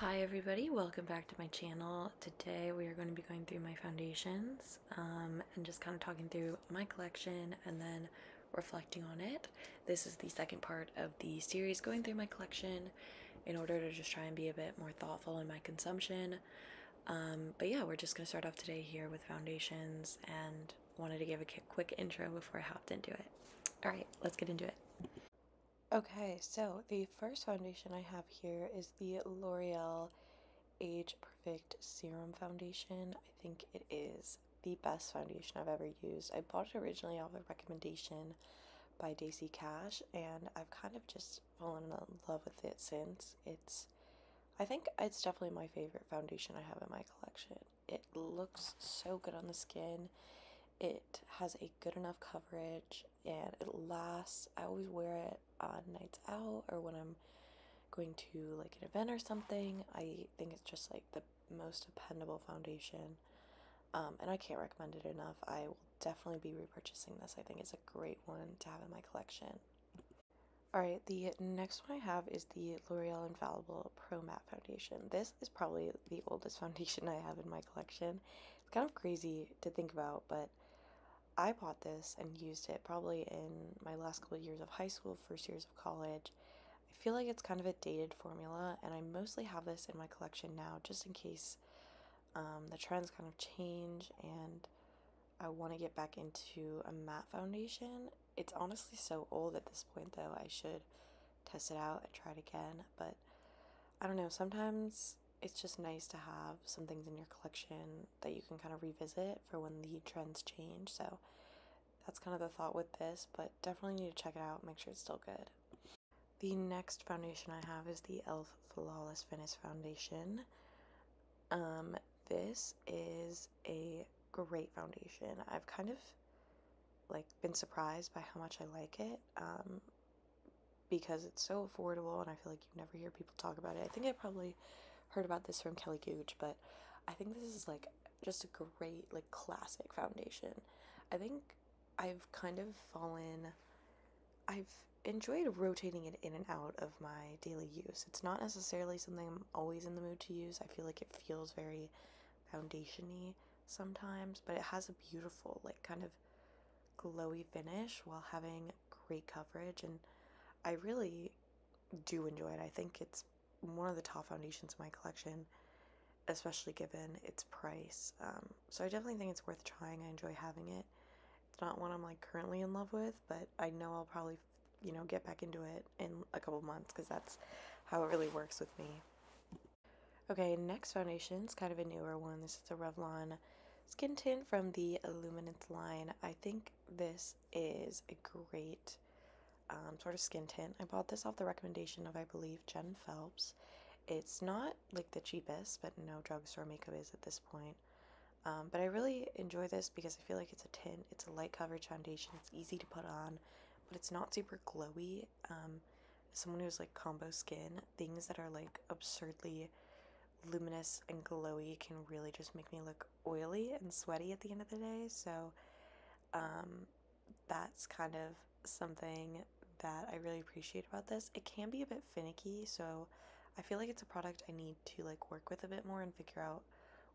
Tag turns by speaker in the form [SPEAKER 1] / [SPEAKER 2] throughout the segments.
[SPEAKER 1] Hi everybody, welcome back to my channel. Today we are going to be going through my foundations um, and just kind of talking through my collection and then reflecting on it. This is the second part of the series going through my collection in order to just try and be a bit more thoughtful in my consumption. Um, but yeah, we're just going to start off today here with foundations and wanted to give a quick intro before I hopped into it. Alright, let's get into it. Okay, so the first foundation I have here is the L'Oreal Age Perfect Serum Foundation. I think it is the best foundation I've ever used. I bought it originally off a recommendation by Daisy Cash, and I've kind of just fallen in love with it since. It's, I think it's definitely my favorite foundation I have in my collection. It looks so good on the skin. It has a good enough coverage and it lasts. I always wear it on nights out or when I'm going to like an event or something. I think it's just like the most dependable foundation. Um, and I can't recommend it enough. I will definitely be repurchasing this. I think it's a great one to have in my collection. Alright, the next one I have is the L'Oreal Infallible Pro Matte Foundation. This is probably the oldest foundation I have in my collection. It's kind of crazy to think about, but I bought this and used it probably in my last couple of years of high school, first years of college. I feel like it's kind of a dated formula, and I mostly have this in my collection now just in case um, the trends kind of change and I want to get back into a matte foundation. It's honestly so old at this point, though. I should test it out and try it again, but I don't know. Sometimes it's just nice to have some things in your collection that you can kind of revisit for when the trends change. So that's kind of the thought with this, but definitely need to check it out, make sure it's still good. The next foundation I have is the e.l.f. Flawless Finish Foundation. Um, this is a great foundation. I've kind of like been surprised by how much I like it. Um, because it's so affordable and I feel like you never hear people talk about it. I think I probably heard about this from Kelly Gooch, but I think this is like just a great like classic foundation. I think I've kind of fallen I've enjoyed rotating it in and out of my daily use. It's not necessarily something I'm always in the mood to use. I feel like it feels very foundationy sometimes, but it has a beautiful like kind of glowy finish while having great coverage and I really do enjoy it. I think it's one of the top foundations in my collection, especially given its price. Um, so I definitely think it's worth trying. I enjoy having it. It's not one I'm like currently in love with, but I know I'll probably, you know, get back into it in a couple months because that's how it really works with me. Okay, next foundation is kind of a newer one. This is a Revlon skin tint from the Illuminance line. I think this is a great um, sort of skin tint. I bought this off the recommendation of, I believe, Jen Phelps. It's not like the cheapest, but no drugstore makeup is at this point. Um, but I really enjoy this because I feel like it's a tint. It's a light coverage foundation. It's easy to put on, but it's not super glowy. Um, someone who's like combo skin, things that are like absurdly luminous and glowy can really just make me look oily and sweaty at the end of the day. So um, that's kind of something that I really appreciate about this. It can be a bit finicky, so I feel like it's a product I need to like work with a bit more and figure out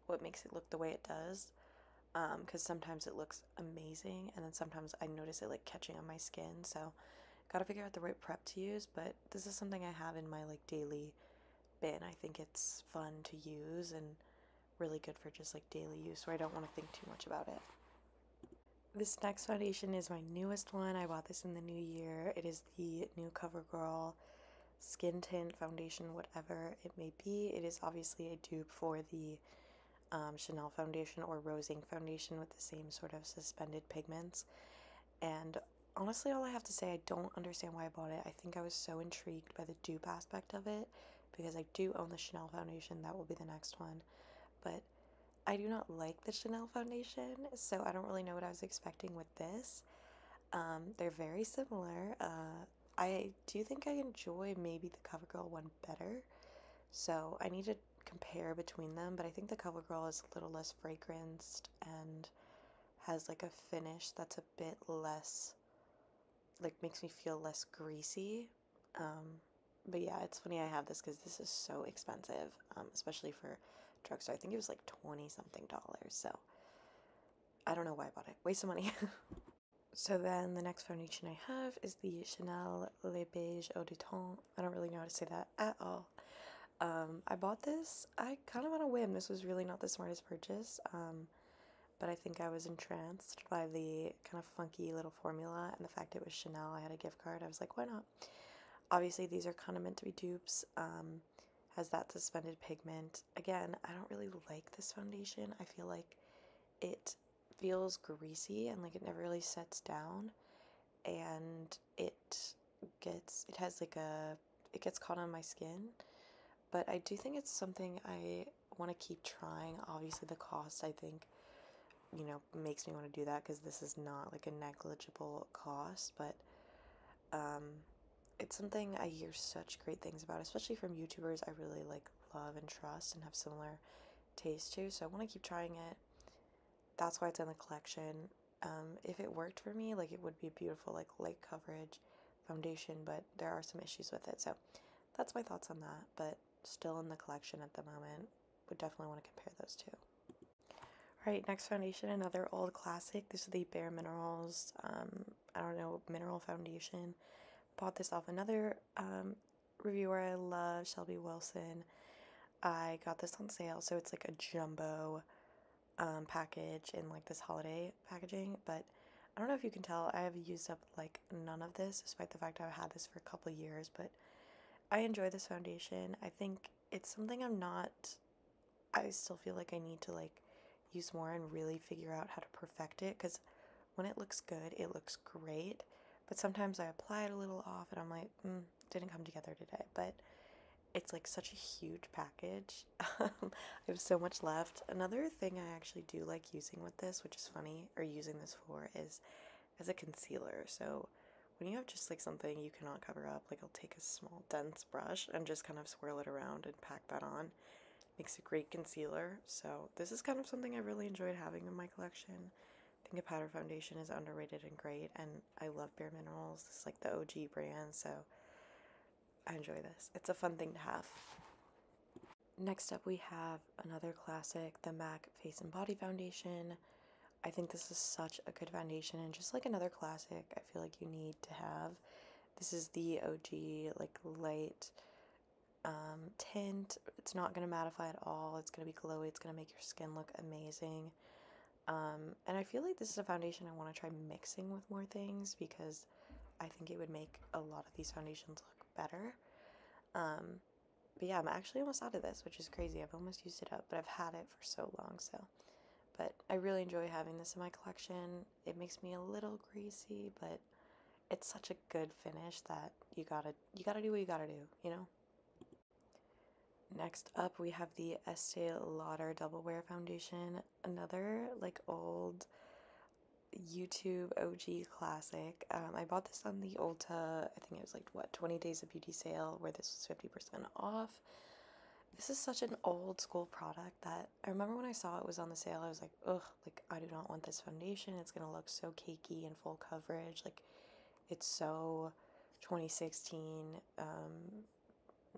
[SPEAKER 1] what makes it look the way it does. Um, because sometimes it looks amazing, and then sometimes I notice it like catching on my skin. So, gotta figure out the right prep to use. But this is something I have in my like daily bin. I think it's fun to use and really good for just like daily use, where I don't want to think too much about it. This next foundation is my newest one. I bought this in the new year. It is the new CoverGirl Skin Tint Foundation, whatever it may be. It is obviously a dupe for the um, Chanel foundation or Rose Inc foundation with the same sort of suspended pigments. And honestly, all I have to say, I don't understand why I bought it. I think I was so intrigued by the dupe aspect of it because I do own the Chanel foundation. That will be the next one. But I do not like the Chanel foundation, so I don't really know what I was expecting with this. Um, they're very similar. Uh, I do think I enjoy maybe the CoverGirl one better, so I need to compare between them, but I think the CoverGirl is a little less fragranced and has like a finish that's a bit less, like makes me feel less greasy. Um, but yeah, it's funny I have this because this is so expensive, um, especially for drugstore. I think it was like 20 something dollars. So I don't know why I bought it. Waste of money. so then the next foundation I have is the Chanel Le Beige Eau de Teint. I don't really know how to say that at all. Um, I bought this, I kind of on a whim. This was really not the smartest purchase. Um, but I think I was entranced by the kind of funky little formula and the fact it was Chanel. I had a gift card. I was like, why not? Obviously, these are kind of meant to be dupes. Um, has that suspended pigment. Again, I don't really like this foundation. I feel like it feels greasy and like it never really sets down and it gets it has like a it gets caught on my skin but i do think it's something i want to keep trying obviously the cost i think you know makes me want to do that because this is not like a negligible cost but um it's something i hear such great things about especially from youtubers i really like love and trust and have similar taste to so i want to keep trying it that's why it's in the collection um, if it worked for me like it would be a beautiful like light coverage foundation but there are some issues with it so that's my thoughts on that but still in the collection at the moment would definitely want to compare those two Alright, next foundation, another old classic. This is the Bare Minerals, um, I don't know, mineral foundation. Bought this off another um, reviewer I love, Shelby Wilson. I got this on sale, so it's like a jumbo um, package in like this holiday packaging. But I don't know if you can tell, I have used up like none of this, despite the fact I've had this for a couple years. But I enjoy this foundation. I think it's something I'm not. I still feel like I need to like use more and really figure out how to perfect it because when it looks good, it looks great. But sometimes I apply it a little off and I'm like, mm, didn't come together today. But it's like such a huge package. I have so much left. Another thing I actually do like using with this, which is funny, or using this for, is as a concealer. So when you have just like something you cannot cover up, like I'll take a small dense brush and just kind of swirl it around and pack that on makes a great concealer. So this is kind of something I really enjoyed having in my collection. Think a powder foundation is underrated and great, and I love Bare Minerals. It's like the OG brand, so I enjoy this. It's a fun thing to have. Next up, we have another classic, the MAC Face and Body Foundation. I think this is such a good foundation, and just like another classic, I feel like you need to have. This is the OG, like light um, tint. It's not going to mattify at all. It's going to be glowy. It's going to make your skin look amazing. Um, and I feel like this is a foundation I want to try mixing with more things because I think it would make a lot of these foundations look better. Um, but yeah, I'm actually almost out of this, which is crazy. I've almost used it up, but I've had it for so long, so. But I really enjoy having this in my collection. It makes me a little greasy, but it's such a good finish that you gotta you gotta do what you gotta do, you know. Next up, we have the Estee Lauder Double Wear Foundation, another like old YouTube OG classic. Um, I bought this on the Ulta, I think it was like what 20 days of beauty sale where this was 50% off. This is such an old school product that I remember when I saw it was on the sale, I was like, ugh, like I do not want this foundation. It's gonna look so cakey and full coverage. Like it's so 2016. Um,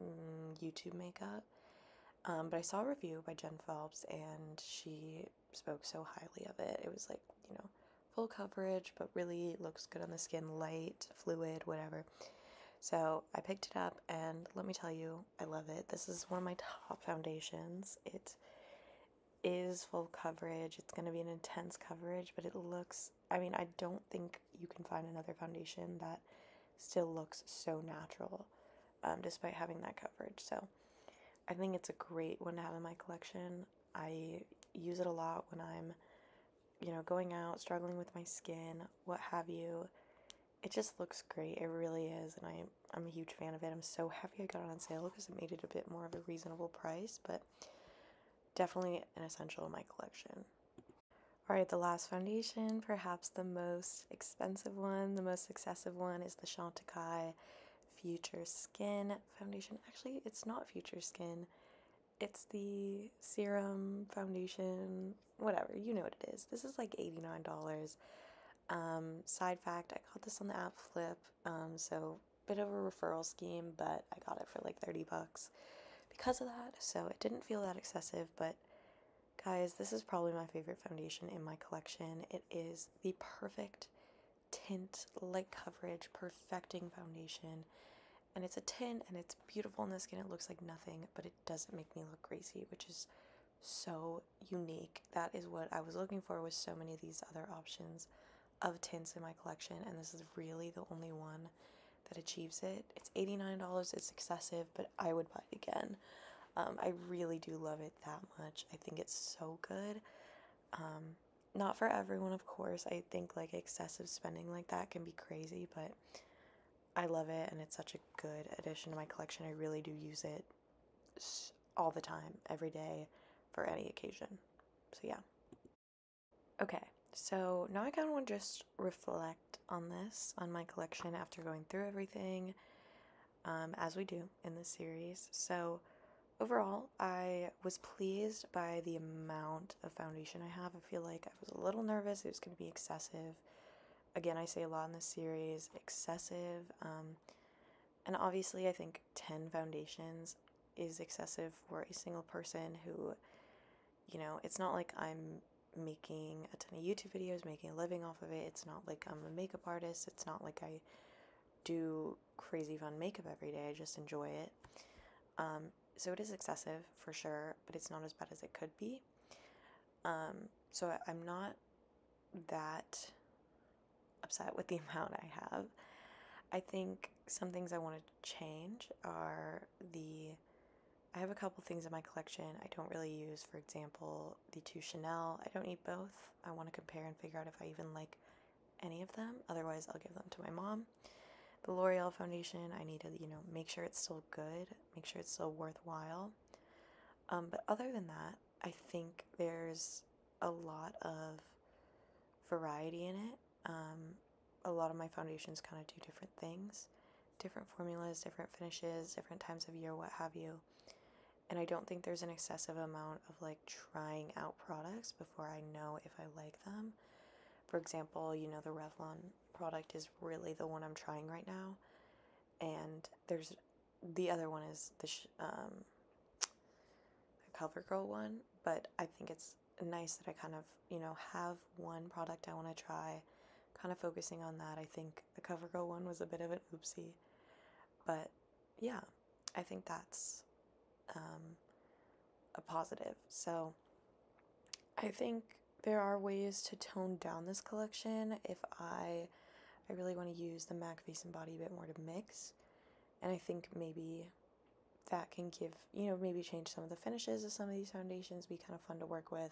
[SPEAKER 1] mm, YouTube makeup. Um, but I saw a review by Jen Phelps and she spoke so highly of it. It was like, you know, full coverage, but really looks good on the skin, light, fluid, whatever. So I picked it up and let me tell you, I love it. This is one of my top foundations. It is full coverage. It's going to be an intense coverage, but it looks, I mean, I don't think you can find another foundation that still looks so natural um, despite having that coverage. So I think it's a great one to have in my collection. I use it a lot when I'm, you know, going out, struggling with my skin, what have you. It just looks great. It really is, and I I'm a huge fan of it. I'm so happy I got it on sale because it made it a bit more of a reasonable price, but definitely an essential in my collection. All right, the last foundation, perhaps the most expensive one, the most excessive one, is the Chantecaille Future Skin foundation. Actually, it's not Future Skin. It's the Serum Foundation, whatever. You know what it is. This is like $89. Um, side fact, I got this on the app Flip. Um, so bit of a referral scheme, but I got it for like 30 bucks because of that. So it didn't feel that excessive, but guys, this is probably my favorite foundation in my collection. It is the perfect tint, light coverage, perfecting foundation. And it's a tint and it's beautiful in the skin. It looks like nothing, but it doesn't make me look greasy, which is so unique. That is what I was looking for with so many of these other options of tints in my collection, and this is really the only one that achieves it. It's $89, it's excessive, but I would buy it again. Um, I really do love it that much. I think it's so good. Um, not for everyone, of course. I think like excessive spending like that can be crazy, but I love it and it's such a good addition to my collection. I really do use it all the time, every day, for any occasion. So, yeah. Okay, so now I kind of want to just reflect on this, on my collection after going through everything, um, as we do in this series. So, overall, I was pleased by the amount of foundation I have. I feel like I was a little nervous it was going to be excessive. Again, I say a lot in this series excessive. Um, and obviously, I think 10 foundations is excessive for a single person who, you know, it's not like I'm making a ton of YouTube videos, making a living off of it. It's not like I'm a makeup artist. It's not like I do crazy fun makeup every day. I just enjoy it. Um, so it is excessive for sure, but it's not as bad as it could be. Um, so I'm not that upset with the amount I have. I think some things I want to change are the I have a couple things in my collection I don't really use. For example, the two Chanel. I don't need both. I want to compare and figure out if I even like any of them. Otherwise, I'll give them to my mom. The L'Oreal foundation, I need to, you know, make sure it's still good, make sure it's still worthwhile. Um, but other than that, I think there's a lot of variety in it. Um, a lot of my foundations kind of do different things, different formulas, different finishes, different times of year, what have you and I don't think there's an excessive amount of like trying out products before I know if I like them. For example, you know, the Revlon product is really the one I'm trying right now, and there's the other one is the sh- um, the CoverGirl one, but I think it's nice that I kind of you know have one product I want to try, kind of focusing on that. I think the CoverGirl one was a bit of an oopsie, but yeah, I think that's um, a positive. So I think there are ways to tone down this collection if I I really want to use the MAC Face and Body a bit more to mix. And I think maybe that can give, you know, maybe change some of the finishes of some of these foundations, be kind of fun to work with.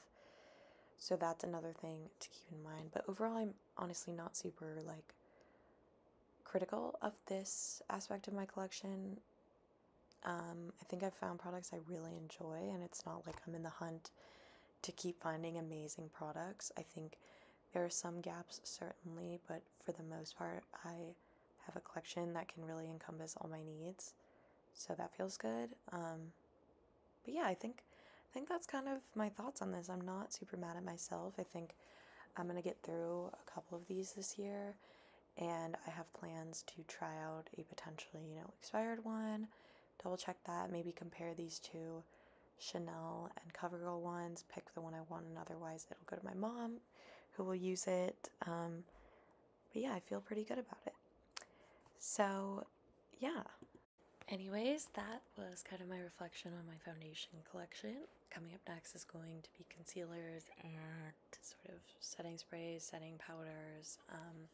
[SPEAKER 1] So that's another thing to keep in mind. But overall, I'm honestly not super like critical of this aspect of my collection. Um, I think I've found products I really enjoy, and it's not like I'm in the hunt to keep finding amazing products. I think there are some gaps, certainly, but for the most part, I have a collection that can really encompass all my needs. So that feels good. Um, but yeah, I think I think that's kind of my thoughts on this. I'm not super mad at myself. I think I'm gonna get through a couple of these this year, and I have plans to try out a potentially, you know, expired one double check that, maybe compare these two Chanel and CoverGirl ones, pick the one I want, and otherwise it'll go to my mom who will use it. Um, but yeah, I feel pretty good about it. So, yeah. Anyways, that was kind of my reflection on my foundation collection. Coming up next is going to be concealers and sort of setting sprays, setting powders. Um,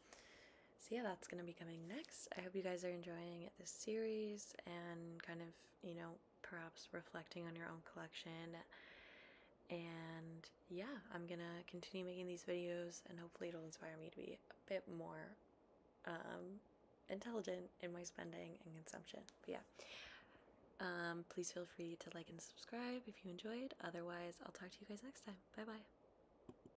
[SPEAKER 1] so yeah, that's gonna be coming next. I hope you guys are enjoying this series and kind of, you know, perhaps reflecting on your own collection. And yeah, I'm gonna continue making these videos and hopefully it'll inspire me to be a bit more um, intelligent in my spending and consumption. But yeah. Um, please feel free to like and subscribe if you enjoyed. Otherwise, I'll talk to you guys next time. Bye bye.